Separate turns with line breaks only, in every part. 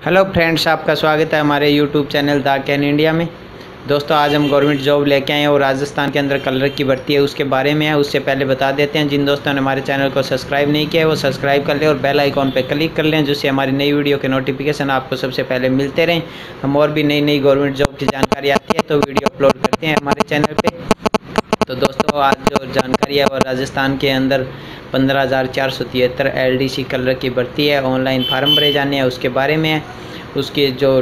Hello friends आपका स्वागत है हमारे YouTube channel the can India में। दोस्तों, आज हम गवर्नमेंट जॉब लेके आए हैं और राजस्थान के अंदर कलर की भर्ती है, उसके बारे में है। उससे पहले बता देते हैं, जिन दोस्तों ने हमारे चैनल को सब्सक्राइब नहीं किया है, वो सब्सक्राइब कर लें और बेल आइकॉन पर क्लिक कर लें, जिससे हमारी नई वीडियो के नोटिफिकेशन आपको सबसे पहले मिलते रहें। हम और भी नई नई गवर्नमेंट जॉब की जानकारी आती है तो वीडियो अपलोड करते हैं हमारे चैनल पर तो दोस्तों, आज जो जानकारी है वो राजस्थान के अंदर पंद्रह हज़ार चार सौ तिहत्तर एल डी सी कलर की भर्ती है, ऑनलाइन फार्म भरे जाने हैं, उसके बारे में है। उसकी जो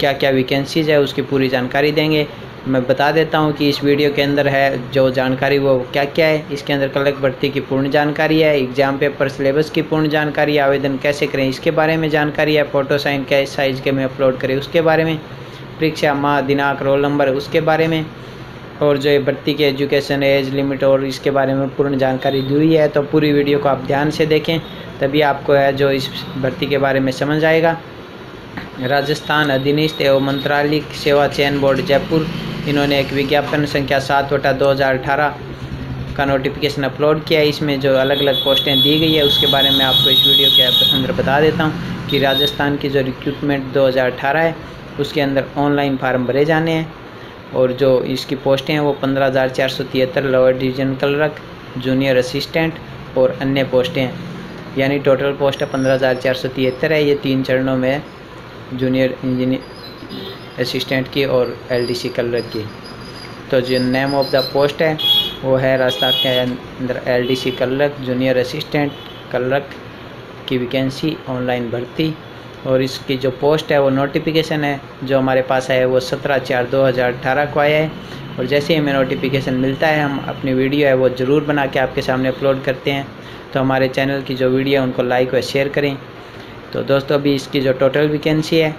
क्या क्या वैकेंसीज़ है, उसकी पूरी जानकारी देंगे। मैं बता देता हूँ कि इस वीडियो के अंदर है, जो जानकारी वो क्या क्या है, इसके अंदर कलर भर्ती की पूर्ण जानकारी है, एग्ज़ाम पेपर, सिलेबस की पूर्ण जानकारी आवेदन कैसे करें, इसके बारे में जानकारी है, फ़ोटो साइन कैसे साइज़ के में अपलोड करें, उसके बारे में, परीक्षा माह दिनांक, रोल नंबर, उसके बारे में। और जो भर्ती के एजुकेशन, एज लिमिट और इसके बारे में पूर्ण जानकारी दी है तो पूरी वीडियो को आप ध्यान से देखें, तभी आपको है जो इस भर्ती के बारे में समझ आएगा। राजस्थान अधीनस्थ एवं मंत्रालय सेवा चयन बोर्ड, जयपुर। इन्होंने एक विज्ञापन संख्या सात वटा दो हज़ार अठारह का नोटिफिकेशन अपलोड किया है। इसमें जो अलग अलग पोस्टें दी गई है, उसके बारे में आपको इस वीडियो के अंदर बता देता हूँ कि राजस्थान की जो रिक्रूटमेंट 2018 है, उसके अंदर ऑनलाइन फार्म भरे जाने हैं। और जो इसकी पोस्टें हैं वो पंद्रह हज़ार चार सौ तिहत्तर lower division clerk junior assistant और अन्य पोस्टें हैं। यानी टोटल पोस्ट पंद्रह हज़ार चार सौ तिहत्तर है। ये तीन चरणों में जूनियर इंजीनियर असिस्टेंट की और एलडीसी क्लर्क की। तो जो नेम ऑफ़ द पोस्ट है, वो है रास्ता के अंदर LDC clerk junior assistant clerk की वैकेंसी ऑनलाइन भर्ती। और इसकी जो पोस्ट है वो नोटिफिकेशन है, जो हमारे पास आया है वो सत्रह चार दो हज़ार अठारह को आया है। और जैसे ही हमें नोटिफिकेशन मिलता है, हम अपनी वीडियो है वो ज़रूर बना के आपके सामने अपलोड करते हैं। तो हमारे चैनल की जो वीडियो है, उनको लाइक और शेयर करें। तो दोस्तों, अभी इसकी जो टोटल वैकेंसी है,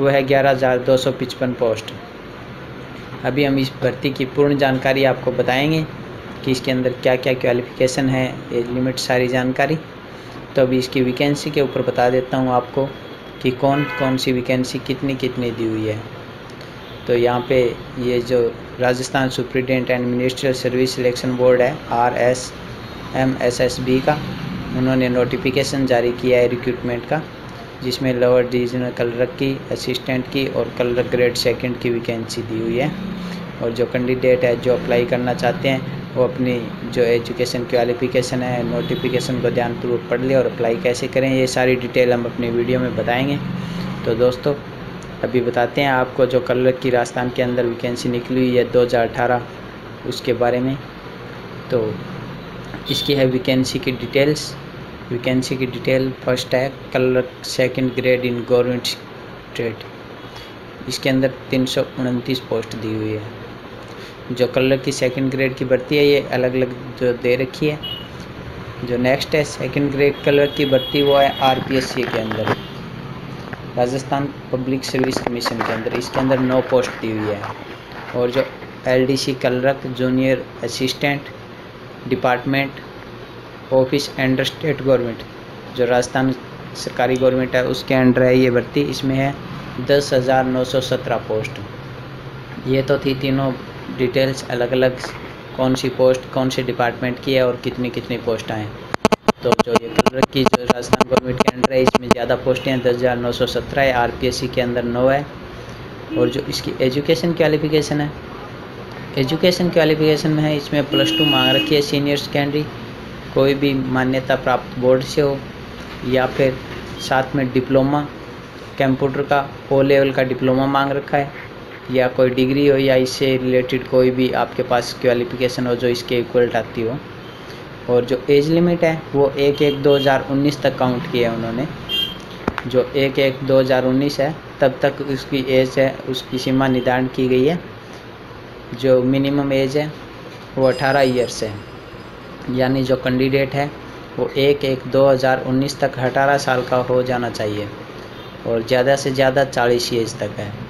वो है ग्यारह हज़ार दो सौ पचपन पोस्ट अभी हम इस भर्ती की पूर्ण जानकारी आपको बताएँगे कि इसके अंदर क्या क्या क्वालिफ़िकेशन है एज लिमिट सारी जानकारी। तो अभी इसकी वैकेंसी के ऊपर बता देता हूँ आपको कि कौन कौन सी वैकेंसी कितनी कितनी दी हुई है। तो यहाँ पे ये जो Rajasthan superintendent and ministerial service selection board है R S M S S B का, उन्होंने नोटिफिकेशन जारी किया है रिक्रूटमेंट का, जिसमें लोअर डिविजनल कलरक की असिस्टेंट की और कलरक ग्रेड सेकंड की वैकेंसी दी हुई है। और जो कैंडिडेट है, जो अप्लाई करना चाहते हैं वो अपनी जो एजुकेशन क्वालिफिकेशन है नोटिफिकेशन को ध्यानपूर्वक पढ़ ले और अप्लाई कैसे करें, ये सारी डिटेल हम अपने वीडियो में बताएँगे। तो दोस्तों, अभी बताते हैं आपको जो कलर की राजस्थान के अंदर वैकेंसी निकली हुई है 2018 उसके बारे में। तो इसकी है वैकेंसी की डिटेल्स वैकेंसी की डिटेल फ़र्स्ट है clerk second grade in government trade इसके अंदर तीन सौ उनतीस पोस्ट दी हुई है। जो कलर की सेकंड ग्रेड की भर्ती है, ये अलग अलग जो दे रखी है। जो नेक्स्ट है सेकंड ग्रेड कलर की भर्ती वो है आरपीएससी के अंदर। राजस्थान पब्लिक सर्विस कमीशन के अंदर। इसके अंदर नौ पोस्ट दी हुई है। और जो LDC clerk junior assistant department office under state government जो राजस्थान सरकारी गवर्नमेंट है, उसके अंडर है ये भर्ती। इसमें है दस हज़ार नौ सौ सत्रह पोस्ट ये तो थी तीनों डिटेल्स अलग अलग कौन सी पोस्ट कौन से डिपार्टमेंट की है और कितनी कितनी पोस्ट आए। तो जो ये की, जो राजस्थान गवर्नमेंट के अंडर है, इसमें ज़्यादा पोस्टें हैं, दस हज़ार नौ सौ सत्रह है आर के अंदर नौ है। और जो इसकी एजुकेशन क्वालिफिकेशन है एजुकेशन क्वालिफिकेशन में है, इसमें प्लस टू मांग रखी है सीनियर सेकेंडरी कोई भी मान्यता प्राप्त बोर्ड से हो, या फिर साथ में डिप्लोमा कंप्यूटर का ओ लेवल का डिप्लोमा मांग रखा है। या कोई डिग्री हो या इससे रिलेटेड कोई भी आपके पास क्वालिफिकेशन हो जो इसके इक्वल्ट आती हो। और जो एज लिमिट है, वो एक एक दो हज़ार उन्नीस तक काउंट किया है उन्होंने। जो एक एक दो हज़ार उन्नीस है, तब तक उसकी एज है, उसकी सीमा निर्धारण की गई है। जो मिनिमम एज है, वो अठारह ईयर्स है। यानी जो कैंडिडेट है, वो एक एक दो हज़ार उन्नीस तक अठारह साल का हो जाना चाहिए। और ज़्यादा से ज़्यादा चालीस एज तक है।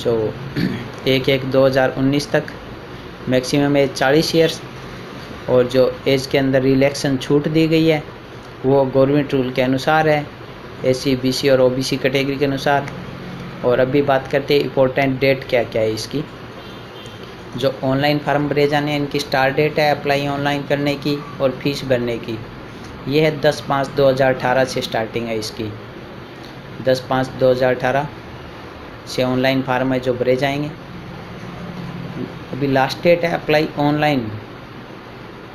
जो एक एक दो हज़ार उन्नीस तक मैक्सिमम एज चालीस ईयर्स और जो एज के अंदर रिलैक्सन छूट दी गई है, वो गवर्नमेंट रूल के अनुसार है एसी बीसी और ओबीसी कैटेगरी के अनुसार। और अभी बात करते हैं इम्पोर्टेंट डेट क्या क्या है इसकी। जो ऑनलाइन फार्म भरे जाने हैं, इनकी स्टार्ट डेट है अप्लाई ऑनलाइन करने की और फ़ीस भरने की। ये है दस पाँच दो हज़ार अठारह से स्टार्टिंग है इसकी। दस पाँच दो हज़ार अठारह। से ऑनलाइन फार्म है जो भरे जाएँगे। अभी लास्ट डेट है apply online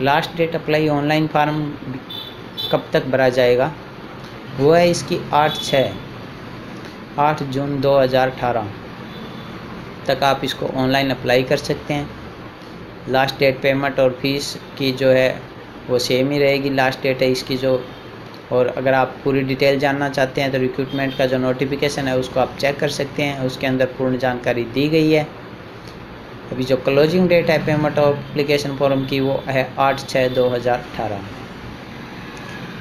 last date apply online form कब तक भरा जाएगा? वो है इसकी आठ छः आठ जून दो हज़ार अठारह तक आप इसको ऑनलाइन अप्लाई कर सकते हैं। लास्ट डेट पेमेंट और फ़ीस की जो है वो सेम ही रहेगी। लास्ट डेट है इसकी जो और अगर आप पूरी डिटेल जानना चाहते हैं तो रिक्रूटमेंट का जो नोटिफिकेशन है, उसको आप चेक कर सकते हैं। उसके अंदर पूर्ण जानकारी दी गई है। अभी जो क्लोजिंग डेट है पेमेंट और एप्लीकेशन फॉर्म की, वो है आठ छः दो हज़ार अठारह।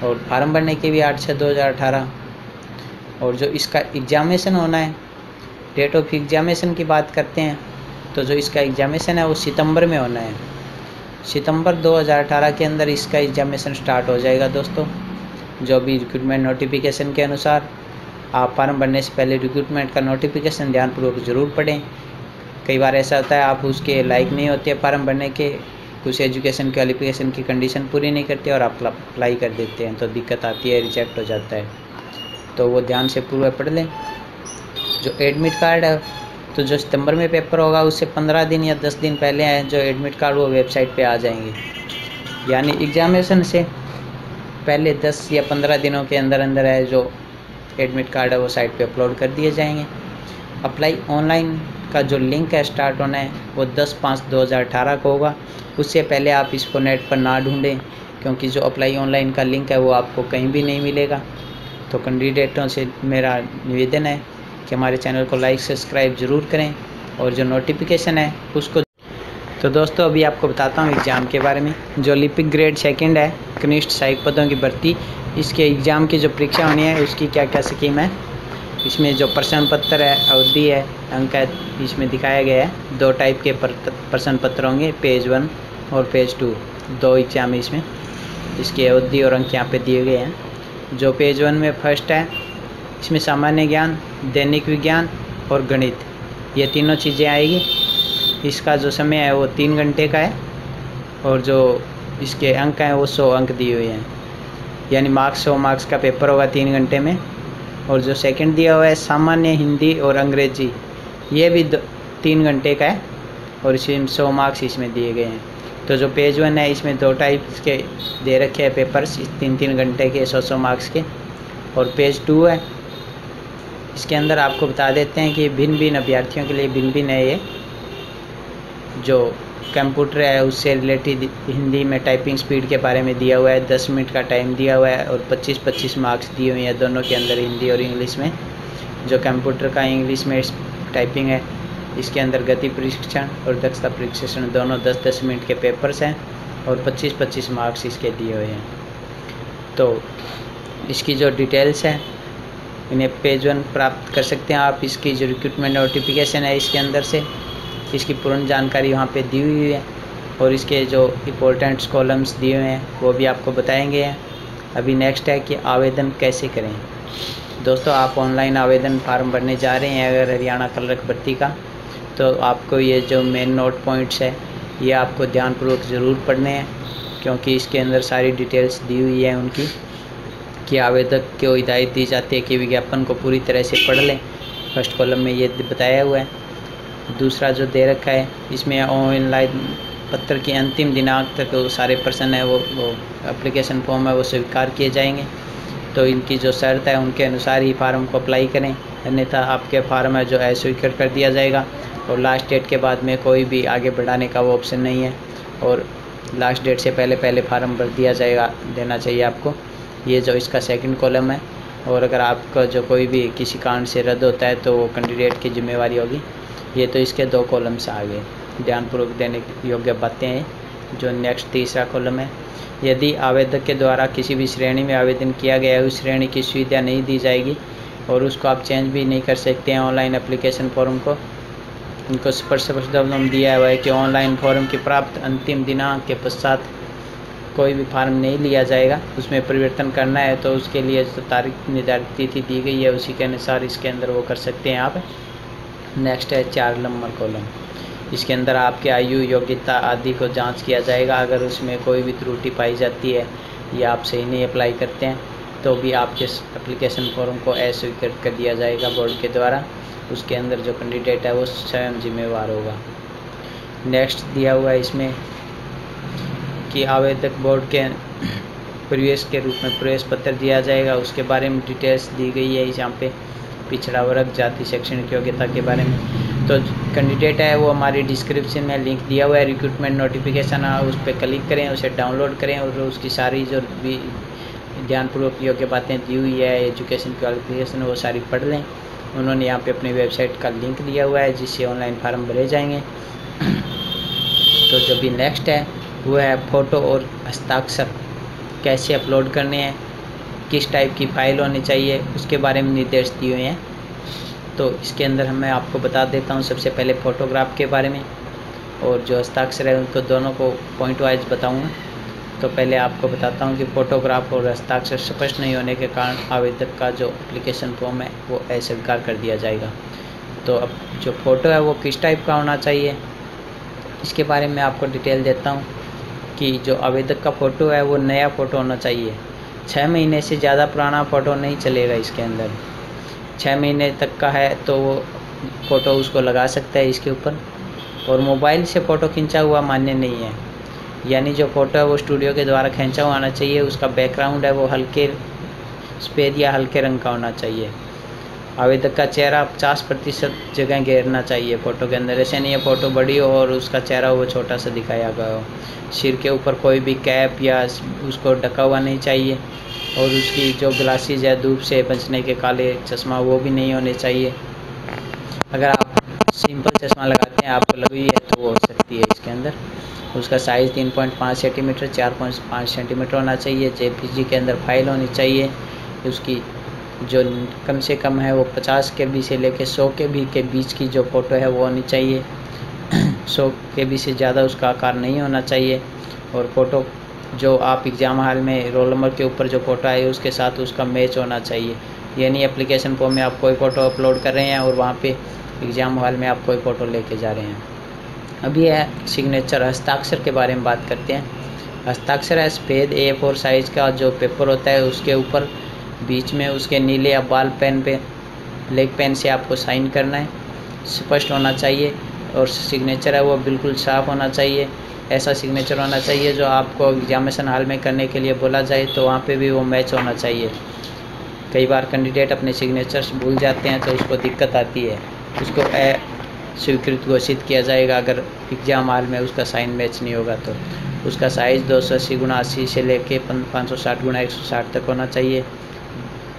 और फार्म भरने की भी आठ छः दो हज़ार अठारह। और जो इसका एग्ज़ामिनेशन होना है डेट ऑफ़ एग्ज़ामिनेशन की बात करते हैं तो जो इसका एग्ज़ामिनेशन है, वो सितंबर में होना है। सितंबर 2018 के अंदर इसका एग्ज़ामिनेशन स्टार्ट हो जाएगा दोस्तों। जो भी रिक्रूटमेंट नोटिफिकेशन के अनुसार आप फार्म भरने से पहले रिक्रूटमेंट का नोटिफिकेशन ध्यानपूर्वक ज़रूर पढ़ें। कई बार ऐसा होता है, आप उसके लाइक नहीं होते फार्म भरने के, कुछ एजुकेशन क्वालिफिकेशन की कंडीशन पूरी नहीं करते और आप अप्लाई कर देते हैं तो दिक्कत आती है रिजेक्ट हो जाता है। तो वो ध्यान से पूरा पढ़ लें। जो एडमिट कार्ड है तो जो सितंबर में पेपर होगा, उससे पंद्रह दिन या दस दिन पहले जो एडमिट कार्ड वो वेबसाइट पे आ जाएँगे। यानी एग्ज़ामिनेशन से पहले दस या पंद्रह दिनों के अंदर अंदर है जो एडमिट कार्ड है वो साइट पे अपलोड कर दिए जाएँगे। अप्लाई ऑनलाइन का जो लिंक है स्टार्ट होना है, वो दस पाँच दो हज़ार अठारह को होगा। उससे पहले आप इसको नेट पर ना ढूंढें, क्योंकि जो अप्लाई ऑनलाइन का लिंक है वो आपको कहीं भी नहीं मिलेगा। तो कैंडिडेटों से मेरा निवेदन है कि हमारे चैनल को लाइक सब्सक्राइब ज़रूर करें और जो नोटिफिकेशन है, उसको तो दोस्तों, अभी आपको बताता हूँ एग्ज़ाम के बारे में, जो लिपिक ग्रेड सेकंड है, कनिष्ठ सहायक पदों की भर्ती। इसके एग्ज़ाम की जो परीक्षा होनी है, उसकी क्या क्या स्कीम है? इसमें जो प्रश्न पत्र है, अवधि है, अंक है, इसमें दिखाया गया है। दो टाइप के प्रश्न पत्र होंगे पेज वन और पेज टू दो एग्ज़ाम इसमें। इसकी अवधि और अंक यहाँ पे दिए गए हैं। जो पेज वन में फ़र्स्ट है, इसमें सामान्य ज्ञान, दैनिक विज्ञान और गणित। ये तीनों चीज़ें आएगी। इसका जो समय है वो तीन घंटे का है और जो इसके अंक हैं वो सौ अंक दिए हुए हैं। यानी मार्क्स सौ मार्क्स का पेपर होगा तीन घंटे में। और जो सेकंड दिया हुआ है, सामान्य हिंदी और अंग्रेज़ी, ये भी दो, तीन घंटे का है और इसमें सौ मार्क्स इसमें दिए गए हैं। तो जो पेज वन है, इसमें दो टाइप के दे रखे हैं पेपर्स तीन तीन घंटे के, सौ सौ मार्क्स के। और पेज टू है, इसके अंदर आपको बता देते हैं कि भिन्न भिन्न अभ्यर्थियों के लिए भिन्न भिन्न है ये। जो कंप्यूटर है, उससे रिलेटेड हिंदी में टाइपिंग स्पीड के बारे में दिया हुआ है। दस मिनट का टाइम दिया हुआ है और पच्चीस पच्चीस मार्क्स दिए हुए हैं दोनों के अंदर, हिंदी और इंग्लिश में। जो कंप्यूटर का इंग्लिश में टाइपिंग है, इसके अंदर गति परीक्षण और दक्षता परीक्षण दोनों दस दस मिनट के पेपर्स हैं और पच्चीस पच्चीस मार्क्स इसके दिए हुए हैं। तो इसकी जो डिटेल्स हैं, इन्हें पेज वन प्राप्त कर सकते हैं आप। इसकी जो रिक्रूटमेंट नोटिफिकेशन है, इसके अंदर से। इसकी पूर्ण जानकारी वहाँ पे दी हुई है और इसके जो इम्पोर्टेंट्स कॉलम्स दिए हुए हैं, वो भी आपको बताएँगे। अभी नेक्स्ट है कि आवेदन कैसे करें। दोस्तों, आप ऑनलाइन आवेदन फार्म भरने जा रहे हैं अगर हरियाणा कलरक भर्ती का तो आपको ये जो मेन नोट पॉइंट्स है, ये आपको ध्यानपूर्वक ज़रूर पढ़ने हैं, क्योंकि इसके अंदर सारी डिटेल्स दी हुई है उनकी, कि आवेदक को हिदायत दी जाती है कि विज्ञापन को पूरी तरह से पढ़ लें। फ़र्स्ट कॉलम में ये बताया हुआ है। दूसरा जो दे रखा है इसमें ऑनलाइन पत्र की अंतिम दिनांक तक वो सारे पर्सन है, वो वो एप्लीकेशन फॉर्म है, वो स्वीकार किए जाएँगे। तो इनकी जो शर्त है, उनके अनुसार ही फार्म को अप्लाई करें। अन्यथा आपके फार्म है जो अस्वीकृत कर दिया जाएगा। और लास्ट डेट के बाद में कोई भी आगे बढ़ाने का वो ऑप्शन नहीं है। और लास्ट डेट से पहले पहले फार्म भर दिया जाएगा, देना चाहिए आपको। ये जो इसका सेकंड कॉलम है। और अगर आपका जो कोई भी किसी कारण से रद्द होता है तो वो कैंडिडेट की जिम्मेवारी होगी। ये तो इसके दो कॉलम से गए। ध्यानपूर्वक देने योग्य बातें हैं, जो नेक्स्ट तीसरा कॉलम है। यदि आवेदक के द्वारा किसी भी श्रेणी में आवेदन किया गया है, उस श्रेणी की सुविधा नहीं दी जाएगी और उसको आप चेंज भी नहीं कर सकते हैं ऑनलाइन एप्लीकेशन फॉर्म को। उनको स्पष्ट स्पष्ट दिया हुआ है कि ऑनलाइन फॉर्म की प्राप्त अंतिम दिनांक के पश्चात कोई भी फार्म नहीं लिया जाएगा। उसमें परिवर्तन करना है तो उसके लिए जो तारीख निर्धारित तिथि दी गई है, उसी के अनुसार इसके अंदर वो कर सकते हैं आप। नेक्स्ट है चार नंबर कॉलम इसके अंदर आपके आयु, योग्यता आदि को जाँच किया जाएगा। अगर उसमें कोई भी त्रुटि पाई जाती है, या आप सही नहीं अप्लाई करते हैं तो भी आपके एप्लीकेशन फॉर्म को अस्वीकृत कर दिया जाएगा बोर्ड के द्वारा। उसके अंदर जो कैंडिडेट है, वो स्वयं जिम्मेवार होगा। नेक्स्ट दिया हुआ है इसमें कि आवेदक बोर्ड के प्रवेश के रूप में प्रवेश पत्र दिया जाएगा। उसके बारे में डिटेल्स दी गई है यहाँ पे। पिछड़ा वर्ग, जाति, शैक्षणिक योग्यता के बारे में। तो कैंडिडेट है, वो हमारी डिस्क्रिप्शन में लिंक दिया हुआ है रिक्रूटमेंट नोटिफिकेशन उस पर क्लिक करें, उसे डाउनलोड करें और उसकी सारी जो भी ध्यानपूर्वक योग्य बातें दी हुई है एजुकेशन क्वालिफिकेशन वो सारी पढ़ लें। उन्होंने यहाँ पे अपनी वेबसाइट का लिंक दिया हुआ है, जिससे ऑनलाइन फार्म भरे जाएँगे। तो जो भी नेक्स्ट है, वो है फ़ोटो और हस्ताक्षर। कैसे अपलोड करने हैं? किस टाइप की फ़ाइल होनी चाहिए, उसके बारे में निर्देश दिए हुए हैं। तो इसके अंदर मैं आपको बता देता हूँ, सबसे पहले फ़ोटोग्राफ के बारे में और जो हस्ताक्षर है, उनको दोनों को पॉइंट वाइज बताऊँगा। तो पहले आपको बताता हूँ कि फ़ोटोग्राफ और हस्ताक्षर स्पष्ट नहीं होने के कारण आवेदक का जो एप्लीकेशन फॉर्म है, वो अस्वीकार कर दिया जाएगा। तो अब जो फ़ोटो है, वो किस टाइप का होना चाहिए, इसके बारे में आपको डिटेल देता हूँ कि जो आवेदक का फ़ोटो है, वो नया फ़ोटो होना चाहिए। छः महीने से ज़्यादा पुराना फ़ोटो नहीं चलेगा इसके अंदर। छः महीने तक का है तो वो फ़ोटो उसको लगा सकता है इसके ऊपर। और मोबाइल से फ़ोटो खींचा हुआ मान्य नहीं है। यानी जो फ़ोटो है वो स्टूडियो के द्वारा खींचा हुआ आना चाहिए, उसका बैकग्राउंड है वो हल्के सफ़ेद या हल्के रंग का होना चाहिए। आवेदक का चेहरा पचास प्रतिशत जगह घेरना चाहिए फ़ोटो के अंदर। ऐसे नहीं है, फ़ोटो बड़ी हो और उसका चेहरा वो छोटा सा दिखाया गया हो। सिर के ऊपर कोई भी कैप या उसको ढका हुआ नहीं चाहिए और उसकी जो ग्लासेज है धूप से बचने के काले चश्मा वो भी नहीं होने चाहिए। अगर आप सिंपल चश्मा लगाते हैं, आपको लगी है तो वो हो सकती है इसके अंदर। उसका साइज़ तीन पॉइंट पाँच सेंटीमीटर, चार पॉइंट पाँच सेंटीमीटर होना चाहिए। जेपीजी के अंदर फ़ाइल होनी चाहिए। उसकी जो कम से कम है वो पचास के बी से लेके सौ के बी के बीच की जो फ़ोटो है वो होनी चाहिए। सौ के बी से ज़्यादा उसका आकार नहीं होना चाहिए। और फ़ोटो जो आप एग्ज़ाम हॉल में रोल नंबर के ऊपर जो फ़ोटो आए उसके साथ उसका मैच होना चाहिए। यानी एप्लीकेशन फॉर्म में आप कोई फ़ोटो अपलोड कर रहे हैं और वहाँ पे एग्ज़ाम हॉल में आप कोई फ़ोटो लेके जा रहे हैं। अभी है सिग्नेचर हस्ताक्षर के बारे में बात करते हैं। हस्ताक्षर है सफ़ेद ए फोर साइज़ का जो पेपर होता है उसके ऊपर बीच में उसके नीले या बाल पेन पे ब्लैक पेन से आपको साइन करना है। स्पष्ट होना चाहिए और सिग्नेचर है वो बिल्कुल साफ़ होना चाहिए। ऐसा सिग्नेचर होना चाहिए जो आपको एग्जामिनेशन हॉल में करने के लिए बोला जाए तो वहाँ पे भी वो मैच होना चाहिए। कई बार कैंडिडेट अपने सिग्नेचर्स भूल जाते हैं तो उसको दिक्कत आती है। उसको स्वीकृत घोषित किया जाएगा अगर एग्ज़ाम हॉल में उसका साइन मैच नहीं होगा तो। उसका साइज़ दो सौ अस्सी गुना अस्सी से लेके पाँच सौ साठ गुना एक सौ साठ तक होना चाहिए।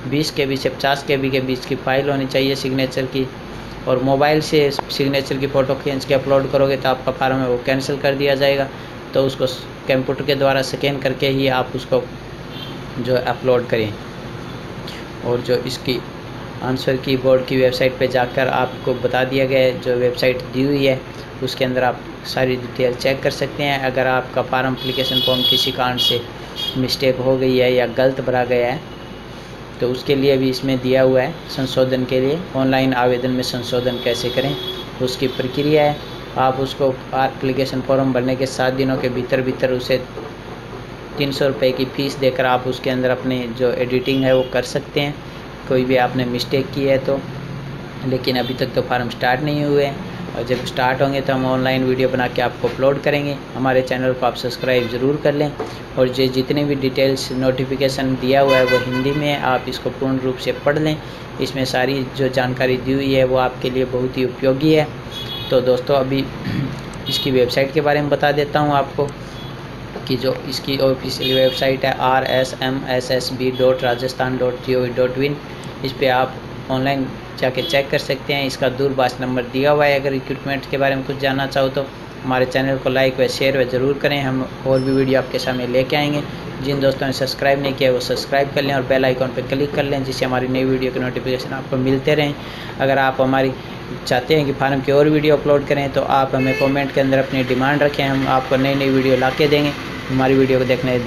बीस के बी से पचास के बी के बीच की फ़ाइल होनी चाहिए सिग्नेचर की। और मोबाइल से सिग्नेचर की फ़ोटो खींच के अपलोड करोगे तो आपका फार्म है वो कैंसिल कर दिया जाएगा। तो उसको कंप्यूटर के द्वारा स्कैन करके ही आप उसको जो अपलोड करें। और जो इसकी आंसर की बोर्ड की वेबसाइट पे जाकर आपको बता दिया गया है, जो वेबसाइट दी हुई है, उसके अंदर आप सारी डिटेल चेक कर सकते हैं। अगर आपका फार्म अप्लीकेशन फॉर्म किसी कारण से मिस्टेक हो गई है या गलत भरा गया है तो उसके लिए भी इसमें दिया हुआ है संशोधन के लिए। ऑनलाइन आवेदन में संशोधन कैसे करें, उसकी प्रक्रिया है। आप उसको एप्लीकेशन फॉर्म भरने के सात दिनों के भीतर भीतर उसे तीन सौ रुपये की फ़ीस देकर आप उसके अंदर अपनी जो एडिटिंग है वो कर सकते हैं। कोई भी आपने मिस्टेक की है तो लेकिन अभी तक तो फार्म स्टार्ट नहीं हुए हैं। और जब स्टार्ट होंगे तो हम ऑनलाइन वीडियो बना के आपको अपलोड करेंगे। हमारे चैनल को आप सब्सक्राइब ज़रूर कर लें। और जो जितने भी डिटेल्स नोटिफिकेशन दिया हुआ है वो हिंदी में आप इसको पूर्ण रूप से पढ़ लें। इसमें सारी जो जानकारी दी हुई है वो आपके लिए बहुत ही उपयोगी है। तो दोस्तों, अभी इसकी वेबसाइट के बारे में बता देता हूँ आपको कि जो इसकी ऑफिशियल वेबसाइट है R S M S S B dot Rajasthan dot G O V dot in इस पर आप ऑनलाइन जाके चेक कर सकते हैं। इसका दूरभाष नंबर दिया हुआ है। अगर इक्विपमेंट के बारे में कुछ जानना चाहो तो हमारे चैनल को लाइक व शेयर व ज़रूर करें। हम और भी वीडियो आपके सामने लेके आएँगे। जिन दोस्तों ने सब्सक्राइब नहीं किया, वो सब्सक्राइब कर लें और बेल आइकॉन पर क्लिक कर लें, जिससे हमारी नई वीडियो के नोटिफिकेशन आपको मिलते रहें। अगर आप हमारी चाहते हैं कि फार्म की और वीडियो अपलोड करें तो आप हमें कमेंट के अंदर अपनी डिमांड रखें। हम आपको नई नई वीडियो ला देंगे। हमारी वीडियो को देखने